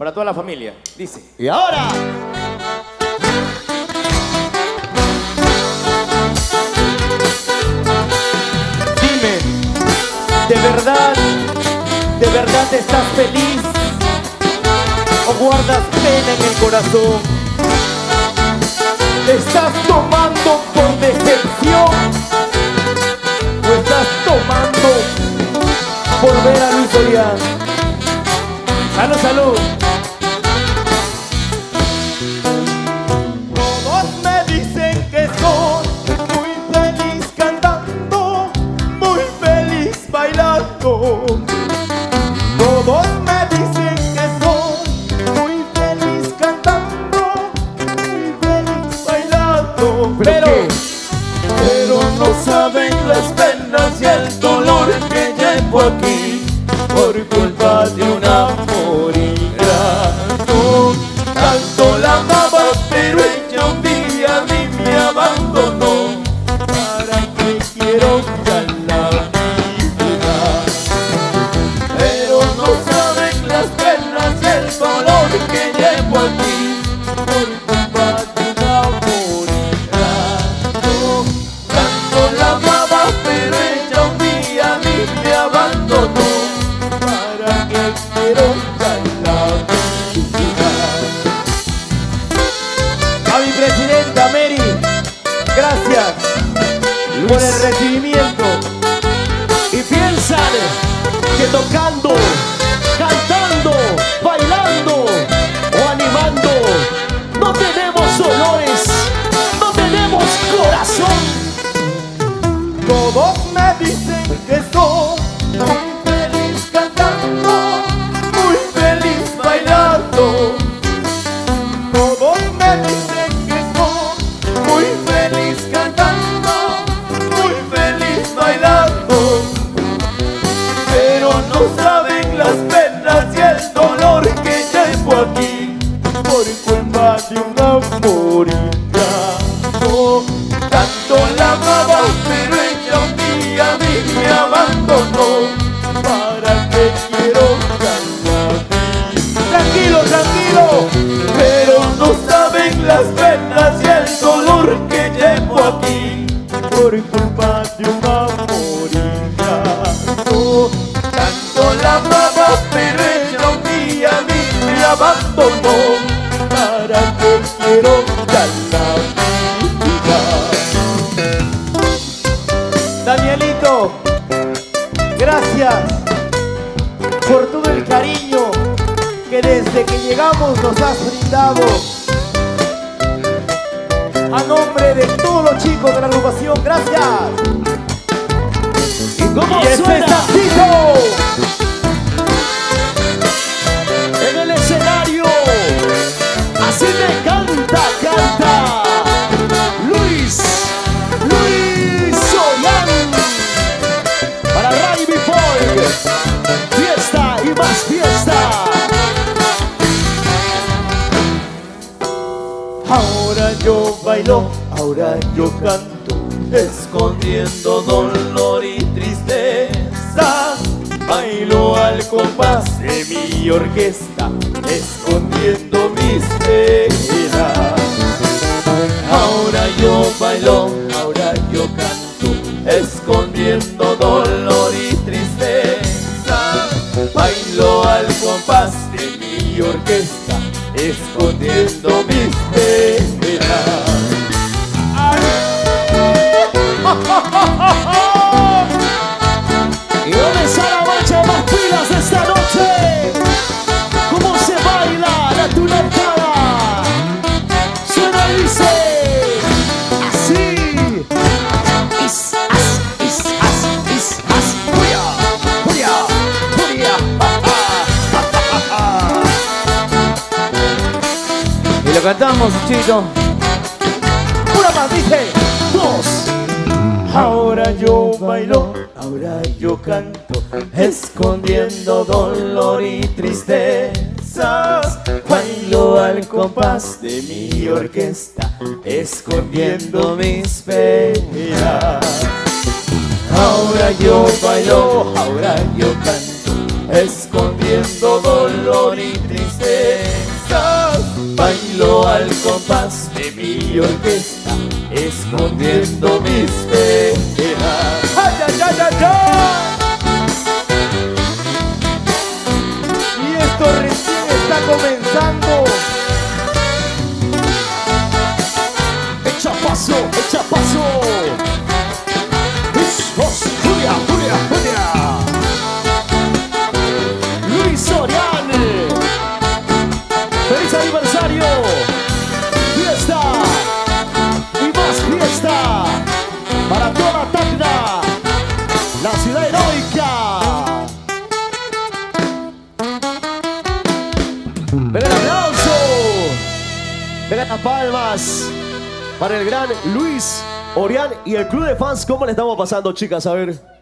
Para toda la familia. Dice. Y ahora. Dime, ¿de verdad, de verdad estás feliz? ¿O guardas pena en el corazón? ¿Estás tomando que ¿Para qué quiero ya la a mi presidenta Mary, gracias por el recibimiento. Y piensan que tocando, Todos por culpa de un amor ingrato. Tanto la amaba, pero ella un día a mí me abandonó. ¿Para qué quiero ya la vida? Danielito, gracias por todo el cariño que desde que llegamos nos has brindado. A nombre de todos los chicos de la agrupación, gracias. ¿Y cómo Y suena en el escenario? Así me canta, canta Luis, Luis Soriano para Ray Folk. Fiesta y más fiesta. Ahora yo bailo, ahora yo canto, escondiendo dolor y tristeza. Bailo al compás de mi orquesta, escondiendo mis penas. Ahora yo bailo, lo cantamos, chito. Una más, dice. Dos. Ahora yo bailo, ahora yo canto, escondiendo dolor y tristezas. Bailo al compás de mi orquesta, escondiendo mis penas. Ahora yo bailo, ahora yo canto, escondiendo dolor y tristeza. Compás de mi orquesta, escondiendo mis penas. ¡Ay, ay, ay, ay, ay! Ven el aplauso. Las palmas para el gran Luis Orián y el club de fans. ¿Cómo le estamos pasando, chicas? A ver.